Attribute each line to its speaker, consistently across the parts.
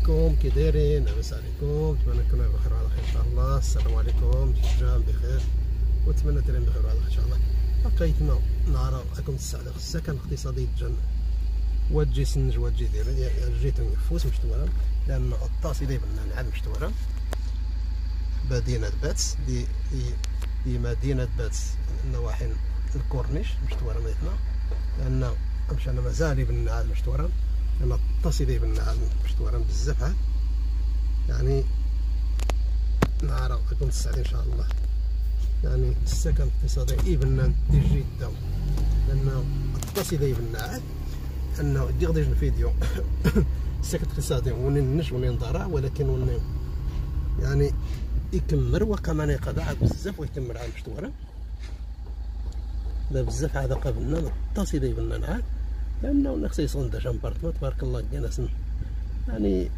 Speaker 1: عليكم كي دايرين؟ لاباس عليكم نتمنى تكونوا بخير وعلى خير إن شاء الله. السلام عليكم الجام بخير. ونتمنى تكونوا بخير وعلى خير إن شاء الله. بقيتنا نهار راكم السعادة السكن الاقتصادي جن وتجي سنج وتجي دير جيت نفوس مشتورا لأن الطاس اللي بنا نعاد مشتورا مدينة باتس دي دي دي مدينة باتس نواحي الكورنيش مشتورا مثلا لأن مشينا مازال بنا عاد مشتورا لأن بنا عاد مشتورا بزاف عاد يعني نهار راكم السعادة إن شاء الله. يعني السكن الاقتصادي يبنى دي جدة. لأنه التصل يبنى عاد أنه دير ديج الفيديو. السكن الاقتصادي وننش وننضرع ولكن ون يعني يكمر وكمان يقضى بزاف ويكمر عاد مشتورة لا بزاف هذا قبلنا التصل يبنى عاد لأنه نخص يصون داش امبارتمون تبارك الله كاين يعني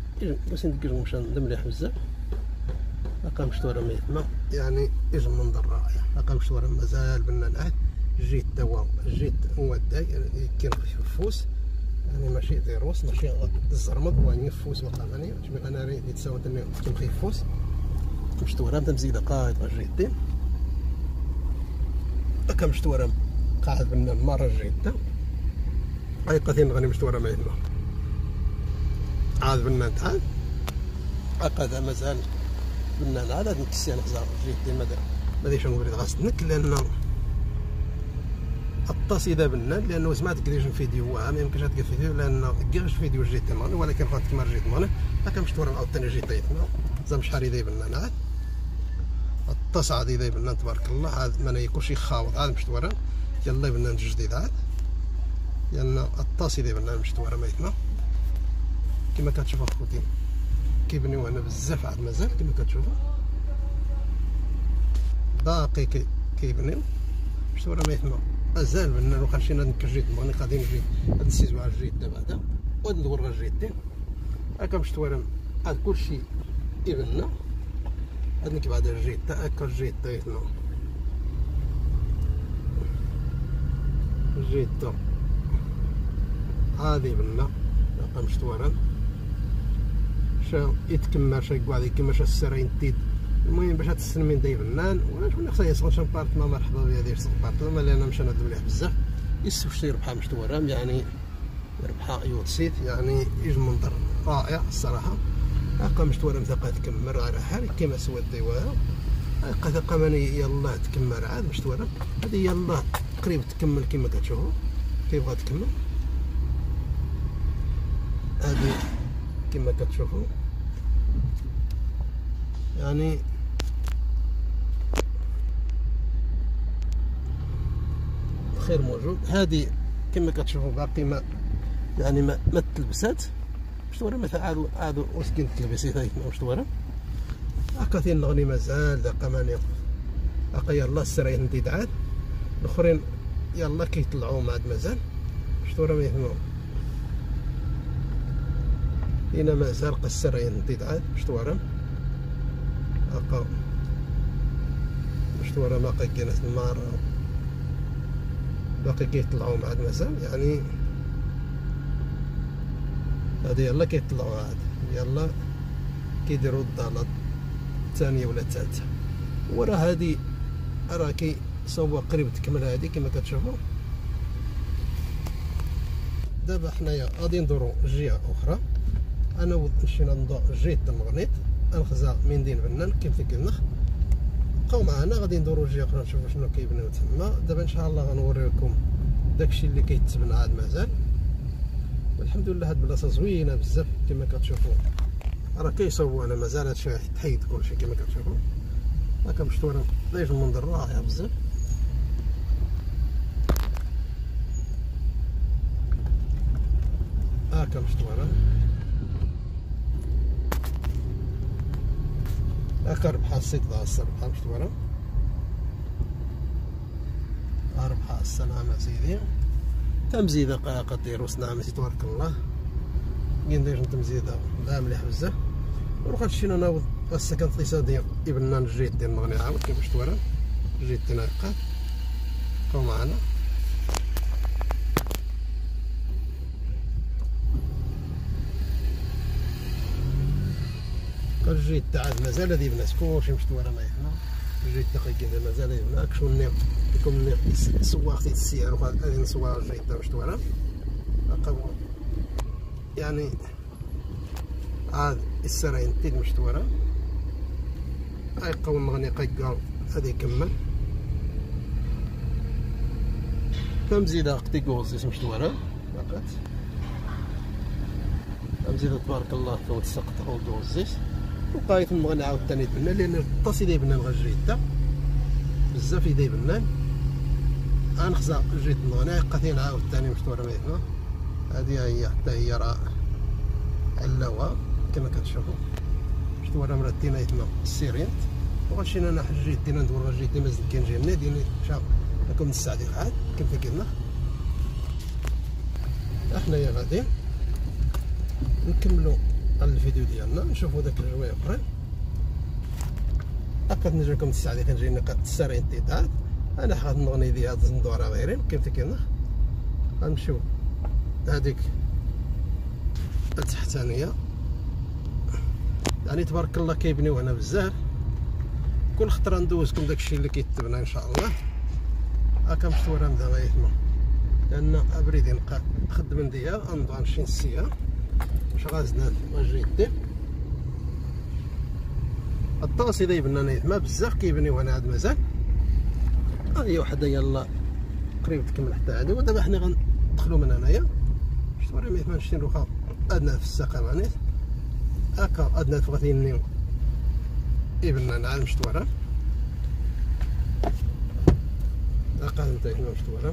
Speaker 1: باش ندير مش مليح بزاف. رقم مشتورة ميتما يعني يجي منظر رائع رقم مشتورة مازال بنا نعاد جيت دوا جيت وداي كي فوس يعني ماشي ديروس ماشي الزرمط واني فوس وقاماني جميع أنا ريت تساوي إني كنخي فوس مشتورة تمزيد قاعد جيتين هكا مشتورة قاعد بنا مرة جيتا أي قثين غني مشتورة ميتما عاد بنا تعاد هكذا مازال قلنا عاد نكسي نخزر جيت ما ما ديش نقول غاصنك لأن الطاس إذا بنا لأنه سمعت كديش فيديو ما يمكنش تلقى فيديو لأن كاش فيديو جيت ماني ولكن فات كما جيت ماني هكا مش تورا عاوتاني جيت طيتنا زعما شحال إذا بنا نعاد الطاس عاد إذا بنا تبارك الله. عاد ما يكونش خاوط عاد مش تورا يلا بنا جديد عاد. لأن الطاس اذا بنا مش تورا ميتنا كما كتشوفوا أخوتي كيبنيو هنا بزاف عاد مازال كما كتشوفوا. باقي كي كيبنيو. شتو راه ما يتما مازال بنا لو خرجنا نكجيت ماني غادي نجي هاد السيزو على الجيت دابا هذا. وندور على الجيتين هكا باش توالم هاد كلشي يبنى. هاد نكي بعد الجيت هكا الجيت يتما الجيت هادي بنا رقم شتوارن شا يتكمر شا يقعد يكمر شا السراين تيد المهم باش هاد السنمين داي فنان واش من خصها يسغل شان بارتنا مرحبا بيا دير سون بارتنا لأن مشى نهضر مليح بزاف. يسوف شي ربحها مش تورام يعني ربحها يوتسيت يعني يجي منظر رائع الصراحة. هاكا مش تورام ثقة تكمر على حال كيما سوى ديوها هاكا ثقة ماني يلا تكمر عاد مش تورام هادي يلا قريب تكمل كيما كتشوفوا كيبغى تكمل هادي كما كتشوفوا. يعني خير موجود. هذه كما كتشوفوا باقي ما يعني ما ما تلبسات تورا مثلا عادو عادو وسكين تلبسي؟ هاي تورا هكا ثين نغني مازال دقا ماني هكا يلا السرايا نديد عاد الأخرين يلا كيطلعوا ما عاد مازال. تورا ما يفهموا هنا مازال قصر ينطيد عاد باش توارم هاكا باش توارم باقي كاينة النار باقي كيطلعو عاد مازال يعني هادي يلا كيطلعو عاد. يلا كيديرو الضالة الثانية ولا الثالثة. وراه هادي راه كي صوب قريب تكمل هادي كما كتشوفو دابا حنايا غادي ندورو جهة أخرى. أنا مشينا نضوء جيت المغنيط انخزا من دين بنان كيف قلنا بقاو معنا غادي ندورو جهه أخرى نشوفو شنو كيبنيو تما. دابا إن شاء الله غنوريكم داكشي اللي كيتبنى عاد مازال. والحمد لله هاد البلاصة زوينة بزاف كما كتشوفوا راه كيصوبوا أنا مازال هادشي تحيد كلشي كما كتشوفوا هاكا مشتوره دايج المنظر رائع بزاف. هاكا مشتوره حسيت ذا السربحة مش تورا أربحة السلامة سيدي. تمزيدة قدير وسنعمة تبارك الله. ندير تمزيدة لا مليح بزاف نروح شينا ناوض السكن الاقتصادي ابننا نجيت ديال نغني عاود كيفاش تورا؟ جيت تناقات بقاو معنا. الجيد تاع مازال هذه بنات كلشي مشتوره ما هنا الجيد تاع كيما مازال هذه بنات كشون يكون سواق تيت السيار وهذه نصور الجيد تاع مشتوره يعني عاد السراين تيد مشتوره هاي قوم مغني قيقا هذه يكمل كم زيدا قتي قوزيس مشتوره فقط. مزيد تبارك الله تو تسقط أو دوزيس وقايت نبغي نعاود ثاني تبنى لأن الطاس يدي بنان غير جريتا بزاف يدي بنان غنخزا جيت نغنى قاتي نعاود ثاني مشتورة ميتنا هادي هي حتى هي راه علاوة كما كتشوفو. مشتورة مرتين يتما السيرينت. وغنمشي أنا حجيت دينا ندور غير جيت مازال كاين جاي ديني شاف لكم الساعة ديال عاد كيف قلنا حنايا غاديين نكملوا الفيديو ديالنا نشوفوا داك الجوايه اخرين هكا نجي لكم الساعة اللي كنجي نقاد السرين تيتات أنا حاط نغني دي هاد الزندوره غيرين كيف كينا غنمشيو. هذيك التحتانية. يعني تبارك الله كيبنيو هنا بزاف. كل خطرة ندوزكم داكشي اللي كيتبنى إن شاء الله. هاكا مشتورة دابا يتما لأن ابريدين خدم نديها غنبغى نمشي نسيها واش غازنا غنجي الطاس إذا يبنى ما بزاف كيبنيو هنا عاد مازال هي وحده يلا قريب تكمل حتى هادي. ودابا حنا غندخلو من هنايا. شتو راه ميت مانشتي نروحو ادنا في الساقة معنات هكا ادنا في غادي يبنى نعلم شتو راه هاكا أنت هنا شتو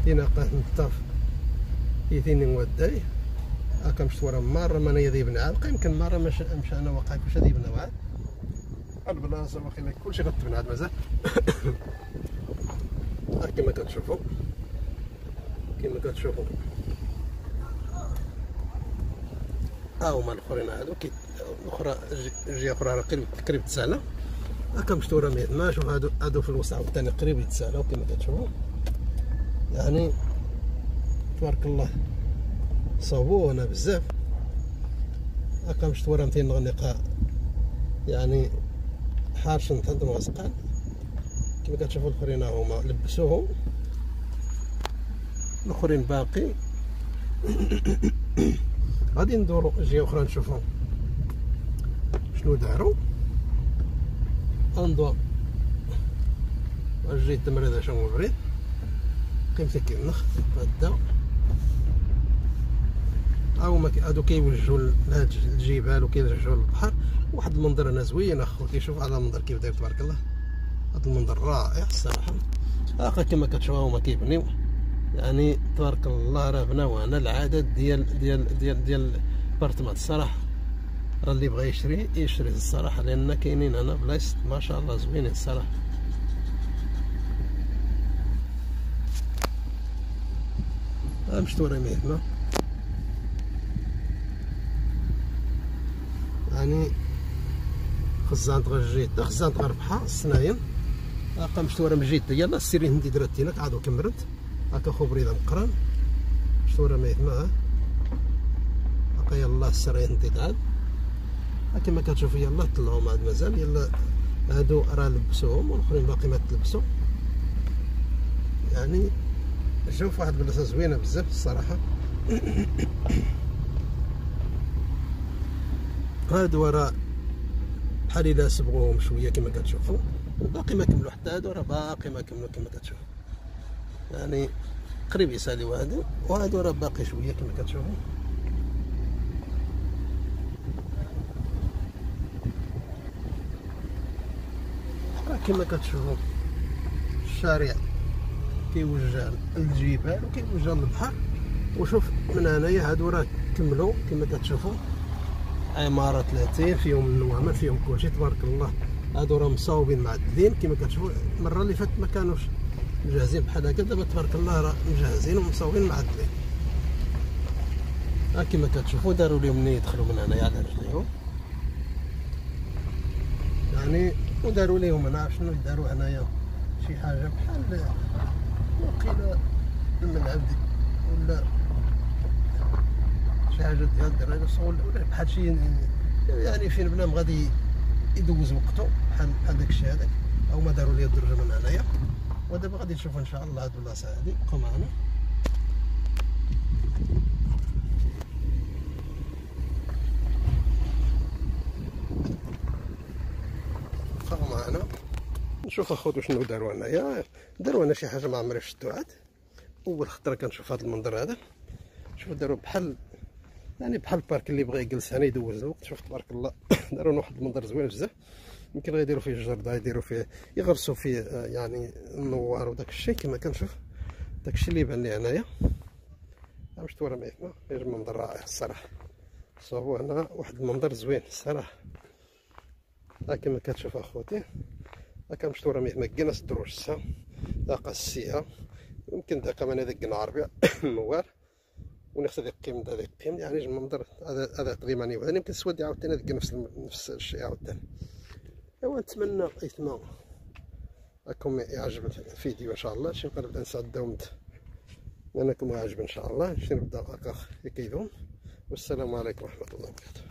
Speaker 1: راه تينا قاه نطاف يثيني وداي هاكا مشت ورا مرة ما يذيب نعاد يمكن مرة مش مش أنا واقع كلشي ذيب نوعاد البلاصة واخا كلشي غتبنى عاد مازال. ها كما كتشوفوا. كما كتشوفوا. ها هما الأخرين هادو. كي الاخرى جهه أخرى راه قريب قريب تسالى هاكا مشتورة ميتنا شوف هادو هادو في الوسط عاوتاني قريب يتسالى كما كتشوفوا. يعني تبارك الله صابونا بزاف. هكا مشت ورا متين نغنقا يعني حارش نتهدم واسقان كما كتشوفوا الأخرين هما لبسوهم. الأخرين باقي. غادي ندورو جهة أخرى نشوفو شنو دارو. انظر الجي التمريض شنو بريد قيمته كينخ هدا هاهما هادو كيوجهوا لهاد الجبال وكيوجهوا للبحر. واحد المنظر أنا زوين أخو كيشوف على المنظر كيف داير تبارك الله. هاد المنظر رائع الصراحة. هاكا كما كتشوفوا هما كيبنيو. يعني تبارك الله راه بناو هنا العدد ديال ديال ديال ديال ال appartements الصراحة راه اللي بغى يشري يشري الصراحة لأن كاينين هنا بلايص ما شاء الله زوينين الصراحة. مشتورة مهمة يعني خزانت غير جيدة خزانت غير بحا السناين هاكا مشتورة من جيدة يلا السيري هندي درتينك عادو كمرت. هاكا خو بريدة مقران. مشتورة مهمة ها هاكا يلا السيري هندي عاد كما كتشوفوا يلا طلعوا عاد مازال يلا هادو راه لبسوهم والآخرين باقي ما تلبسوا يعني شوف واحد البلاصه زوينة بزاف الصراحة. هادو راه بحال الا صبغوهم شوية كما كتشوفوا. باقي ما كملوا حتى هادو راه باقي ما كملوا كما كتشوفوا. يعني قريب يساليو هادو وهادو راه باقي شوية كما كتشوفوا. كما كتشوفوا. الشارع كيوجه للجبال وكيوجه للبحر وشوف من هنايا هادو راه كملوا كما كتشوفوا عمارة 30 فيهم النوامر فيهم كلشي تبارك الله. هادو راه مصاوبين معدلين كما كتشوفوا المره اللي فاتت ما كانوش مجهزين بحال هكا دابا تبارك الله راه مجهزين ومصاوبين معدلين ها كما كتشوفوا داروا لهم ملي يدخلوا من هنايا على رجليهم. يعني وداروا لهم هنا شنو داروا هنايا؟ شي حاجة بحال وقيل الملعب ولا شي حاجة ديال الدراري صغول ولا بحال شي يعني فين بنادم غادي يدوز وقته بحال بحال داك الشيء هذاك. هما داروا لي الدرجة من هنايا. ودابا غادي نشوفوا إن شاء الله هاد البلاصة هادي. بقاو معنا بقاو معنا نشوف اخوتو شنو داروا هنايا. داروا هنا شي حاجة ما عمري شفتو عاد. أول خطرة كنشوف هذا المنظر هذا. شوف داروا بحال يعني بحال البارك اللي بغى يجلس هنا يدوز الوقت. شوف تبارك الله. داروا واحد المنظر زوين بزاف. يمكن غيديروا فيه الجرده يديروا فيه يغرسوا فيه آه، يعني النوار وداك الشيء كما كنشوف. داك الشيء اللي يبان لي هنايا. باش تورى معايا غير منظر رائع الصراحة. صوبوا هنا واحد المنظر زوين الصراحة. ها كما كتشوف أخوتي. ها كنمشي تورى معايا كناس الدروج السا داقة السيها يمكن داقة من هذاك العربيه النوار ونفس هذاك القيم هذاك القيم يعني المنظر هذا هذا تغيماني وهذا يمكن سواد عاوتاني هذاك نفس نفس الشيء عاوتاني ايوا نتمنى ايثما راكم يعجب الفيديو إن شاء الله. شي نقدر نبدأ نسعد داومت لأنكم عاجب إن شاء الله. شي نبدأ؟ هكا يكيدون. والسلام عليكم ورحمة الله وبركاته.